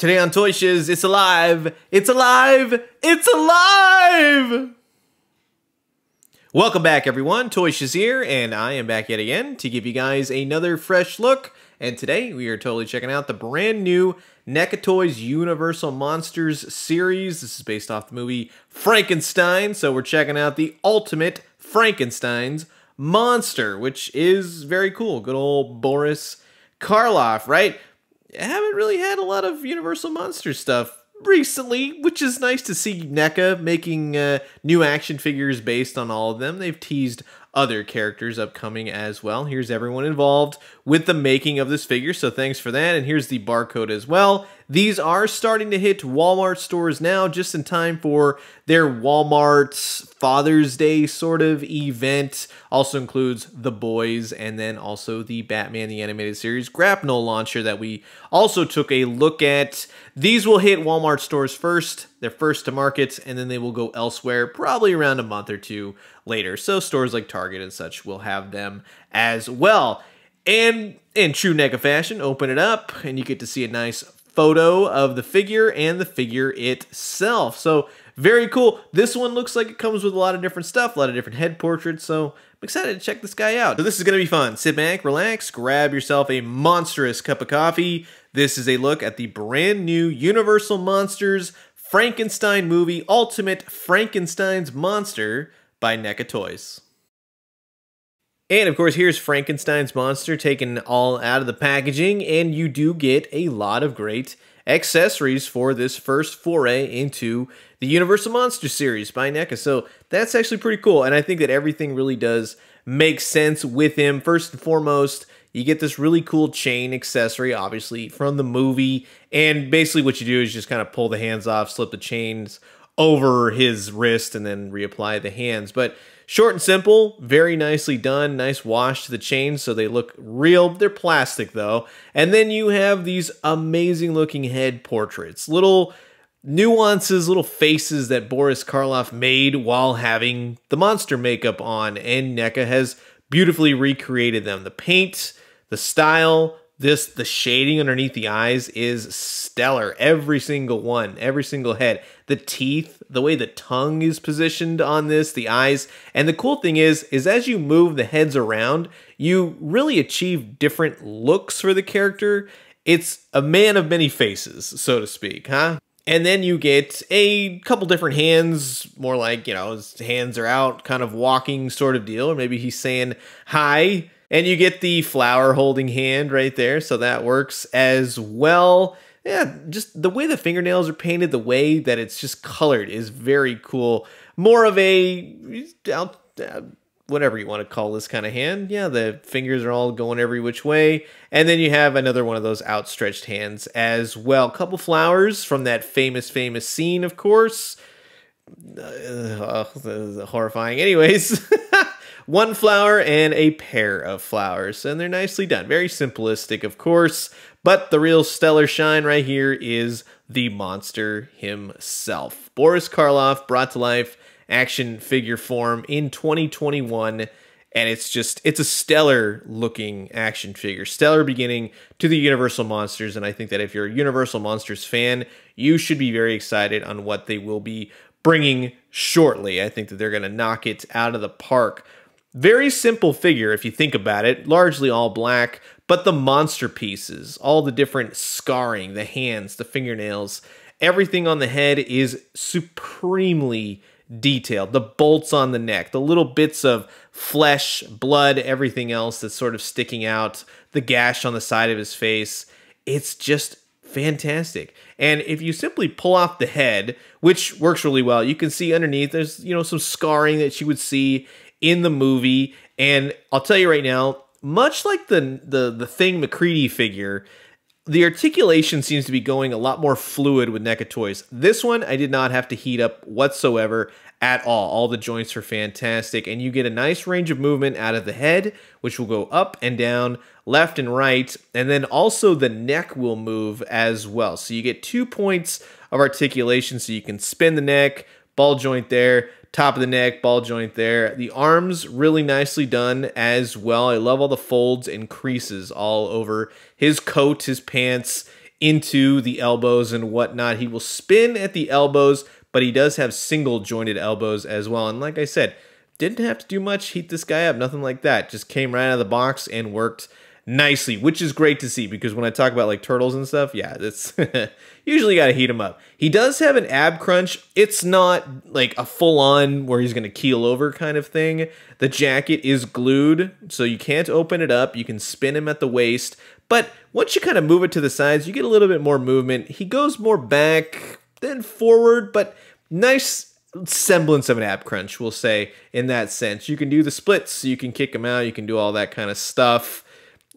Today on Toy Shiz, it's alive! It's alive! It's alive! Welcome back, everyone. Toy Shiz here, and I am back yet again to give you guys another fresh look. And today we are totally checking out the brand new NECA Toys Universal Monsters series. This is based off the movie Frankenstein, so we're checking out the ultimate Frankenstein's monster, which is very cool. Good old Boris Karloff, right? Haven't really had a lot of Universal Monster stuff recently, which is nice to see NECA making uh, new action figures based on all of them. They've teased other characters upcoming as well. Here's everyone involved with the making of this figure, so thanks for that. And here's the barcode as well. These are starting to hit Walmart stores now, just in time for their Walmart Father's Day sort of event. Also includes The Boys and then also the Batman the Animated Series Grapnel launcher that we also took a look at. These will hit Walmart stores first. They're first to market, and then they will go elsewhere probably around a month or two later. So stores like Target and such will have them as well. And in true NECA fashion, open it up, and you get to see a nice photo of the figure and the figure itself. So very cool. This one looks like it comes with a lot of different stuff, a lot of different head portraits. So I'm excited to check this guy out. So this is going to be fun. Sit back, relax, grab yourself a monstrous cup of coffee. This is a look at the brand new Universal Monsters Frankenstein movie Ultimate Frankenstein's Monster by NECA Toys. And of course, here's Frankenstein's monster taken all out of the packaging, and you do get a lot of great accessories for this first foray into the Universal Monster series by NECA. So that's actually pretty cool, and I think that everything really does make sense with him. First and foremost, you get this really cool chain accessory, obviously, from the movie, and basically what you do is just kind of pull the hands off, slip the chains over his wrist, and then reapply the hands. But Short and simple, very nicely done. Nice wash to the chains so they look real. They're plastic though. And then you have these amazing looking head portraits. Little nuances, little faces that Boris Karloff made while having the monster makeup on. And NECA has beautifully recreated them. The paint, the style, this the shading underneath the eyes is stellar. Every single one every single head. The teeth the way the tongue is positioned on this the eyes. And the cool thing is is as you move the heads around you really achieve different looks for the character. It's a man of many faces so to speak huh? And then you get a couple different hands, more like, you know, his hands are out, kind of walking sort of deal. Or maybe he's saying hi and you get the flower holding hand right there, so that works as well. Yeah, just the way the fingernails are painted, the way that it's just colored is very cool. More of a whatever you want to call this kind of hand. Yeah, the fingers are all going every which way. And then you have another one of those outstretched hands as well. Couple flowers from that famous, famous scene, of course. Uh, uh, horrifying. Anyways. one flower and a pair of flowers, and they're nicely done. Very simplistic, of course, but the real stellar shine right here is the monster himself. Boris Karloff brought to life action figure form in 2021 and it's just it's a stellar looking action figure stellar beginning to the universal monsters and i think that if you're a universal monsters fan you should be very excited on what they will be bringing shortly i think that they're going to knock it out of the park very simple figure if you think about it, largely all black, but the monster pieces, all the different scarring, the hands, the fingernails, everything on the head is supremely detailed. The bolts on the neck, the little bits of flesh, blood, everything else that's sort of sticking out, the gash on the side of his face. It's just fantastic. And if you simply pull off the head, which works really well, you can see underneath there's, you know, some scarring that you would see in the movie. And I'll tell you right now, much like the the the thing MacReady figure, the articulation seems to be going a lot more fluid with NECA toys. This one I did not have to heat up whatsoever at all. All the joints are fantastic, and you get a nice range of movement out of the head, which will go up and down, left and right, and then also the neck will move as well. So you get two points of articulation, so you can spin the neck, ball joint there, top of the neck, ball joint there. The arms really nicely done as well. I love all the folds and creases all over his coat, his pants. into the elbows and whatnot. He will spin at the elbows, but he does have single jointed elbows as well. And like I said, didn't have to do much, heat this guy up, nothing like that. Just came right out of the box and worked nicely, which is great to see because when I talk about like turtles and stuff, yeah, that's usually got to heat him up. He does have an ab crunch. It's not like a full on where he's going to keel over kind of thing. The jacket is glued, so you can't open it up. You can spin him at the waist, but once you kind of move it to the sides, you get a little bit more movement. He goes more back than forward, but nice semblance of an ab crunch, we'll say, in that sense. You can do the splits, you can kick him out, you can do all that kind of stuff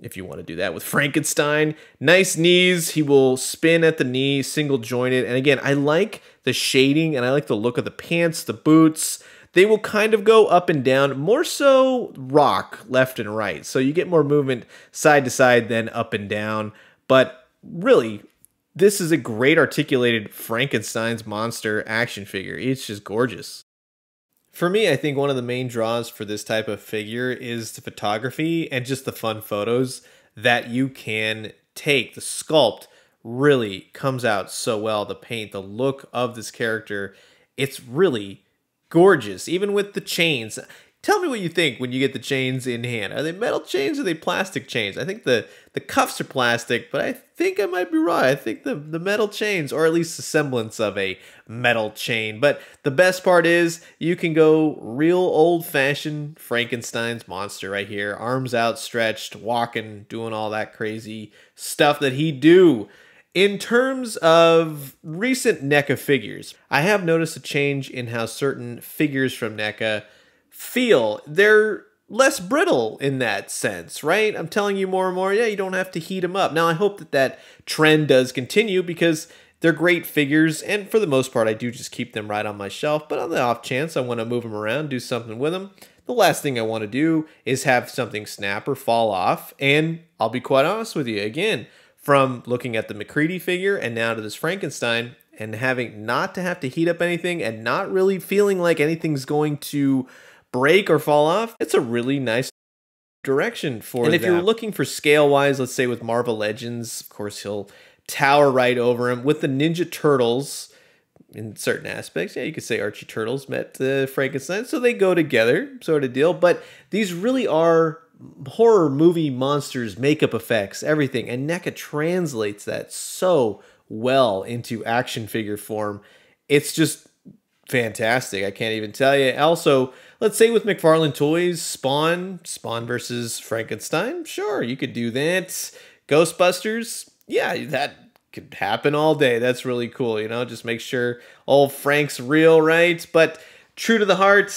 if you want to do that with Frankenstein. Nice knees. He will spin at the knee, single jointed. And again, I like the shading and I like the look of the pants, the boots. They will kind of go up and down, more so rock left and right. So you get more movement side to side than up and down. But really, this is a great articulated Frankenstein's monster action figure. It's just gorgeous. For me, I think one of the main draws for this type of figure is the photography and just the fun photos that you can take. The sculpt really comes out so well. The paint, the look of this character, it's really gorgeous. Even with the chains, Tell me what you think when you get the chains in hand. Are they metal chains or are they plastic chains? I think the, the cuffs are plastic, but I think I might be wrong. I think the, the metal chains, or at least the semblance of a metal chain. But the best part is you can go real old fashioned Frankenstein's monster right here. Arms outstretched, walking, doing all that crazy stuff that he do. In terms of recent NECA figures, I have noticed a change in how certain figures from NECA feel. They're less brittle in that sense, right? I'm telling you more and more, yeah, you don't have to heat them up. Now, I hope that that trend does continue because they're great figures, and for the most part, I do just keep them right on my shelf. But on the off chance I want to move them around, do something with them, the last thing I want to do is have something snap or fall off. And I'll be quite honest with you, again, from looking at the MacReady figure and now to this Frankenstein, and having not to have to heat up anything and not really feeling like anything's going to break or fall off, it's a really nice direction for And if you're looking for scale wise, let's say with Marvel Legends, of course he'll tower right over him. With the Ninja Turtles, in certain aspects, yeah, you could say Archie Turtles met uh, Frankenstein, so they go together, sort of deal. But these really are horror movie monsters, makeup effects, everything, and NECA translates that so well into action figure form. It's just fantastic. I can't even tell you. Also, let's say with McFarlane Toys, Spawn, Spawn versus Frankenstein, sure, you could do that. Ghostbusters, yeah, that could happen all day. That's really cool, you know, just make sure old Frank's real, right? But true to the heart,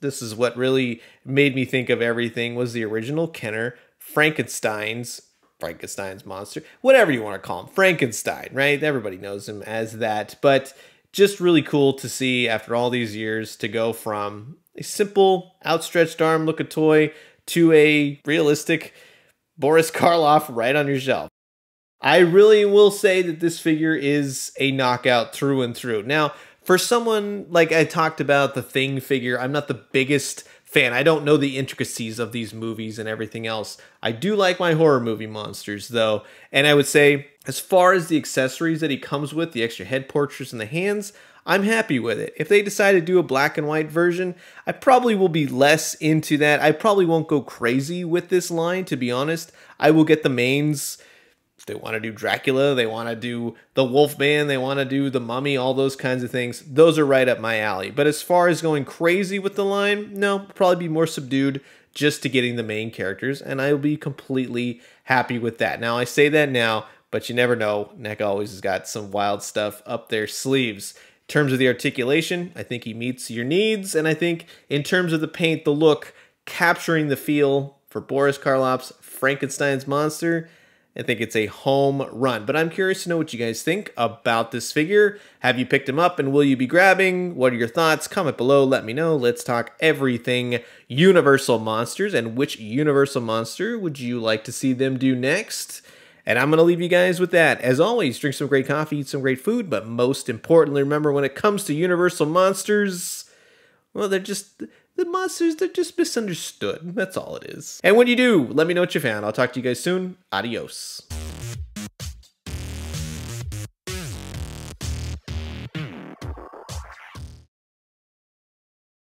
this is what really made me think of everything was the original Kenner Frankenstein's Frankenstein's monster, whatever you want to call him, Frankenstein, right? Everybody knows him as that. But just really cool to see after all these years to go from a simple outstretched arm look a toy to a realistic Boris Karloff right on your shelf. I really will say that this figure is a knockout through and through. Now, for someone like I talked about the Thing figure, I'm not the biggest fan. I don't know the intricacies of these movies and everything else. I do like my horror movie monsters though, and I would say as far as the accessories that he comes with, the extra head portraits and the hands, I'm happy with it. If they decide to do a black and white version, I probably will be less into that. I probably won't go crazy with this line, to be honest. I will get the mains If they want to do Dracula, they want to do the Wolfman, they want to do the Mummy, all those kinds of things. Those are right up my alley. But as far as going crazy with the line, no, probably be more subdued just to getting the main characters, and I will be completely happy with that. Now, I say that now, but you never know. NECA always has got some wild stuff up their sleeves. In terms of the articulation, I think he meets your needs, and I think in terms of the paint, the look, capturing the feel for Boris Karloff's Frankenstein's monster, I think it's a home run. But I'm curious to know what you guys think about this figure. Have you picked him up and will you be grabbing? What are your thoughts? Comment below, let me know. Let's talk everything Universal Monsters and which Universal Monster would you like to see them do next? And I'm going to leave you guys with that. As always, drink some great coffee, eat some great food, but most importantly, remember when it comes to Universal Monsters, well, they're just the monsters, they're just misunderstood. That's all it is. And when you do, let me know what you found. I'll talk to you guys soon. Adios.